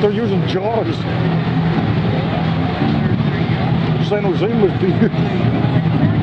They're using jaws. San Jose must be.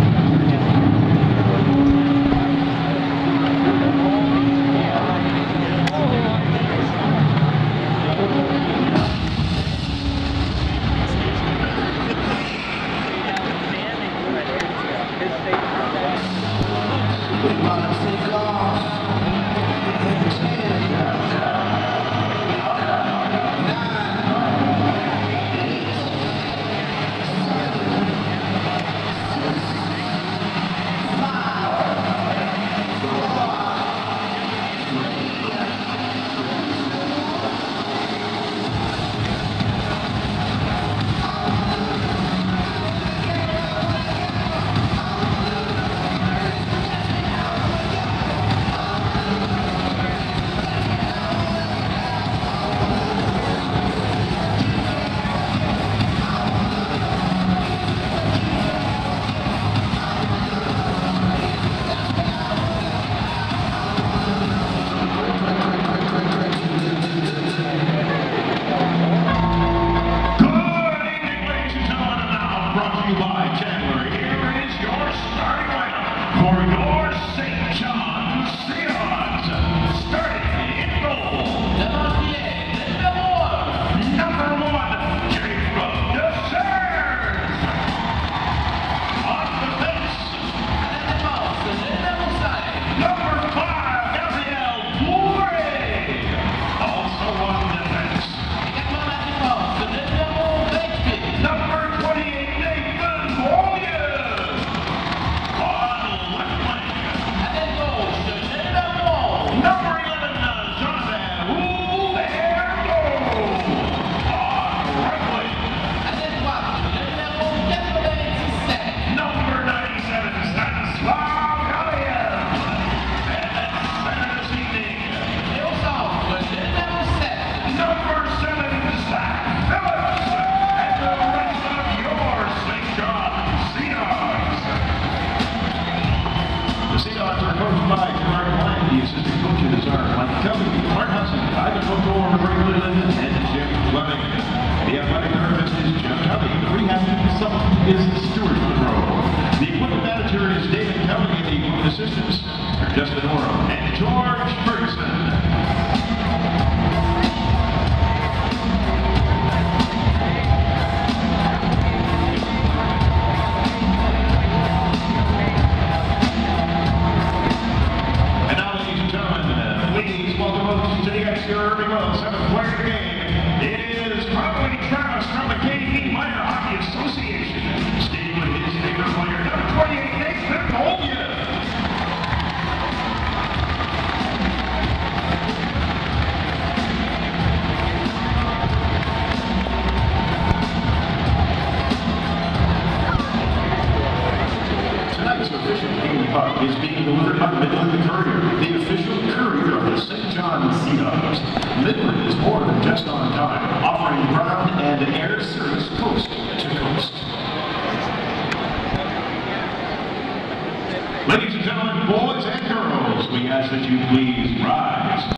Sea Dogs are coached by Clark Bland. The assistant coaches are Mike Kelly, Mark Hudson, Ivan Motor, Ray Leland, and Jim Fleming. The athletic therapist is Midland Courier, the official courier of the St. John Sea Dogs. Midland is more than just on time, offering ground and air service coast to coast. Ladies and gentlemen, boys and girls, we ask that you please rise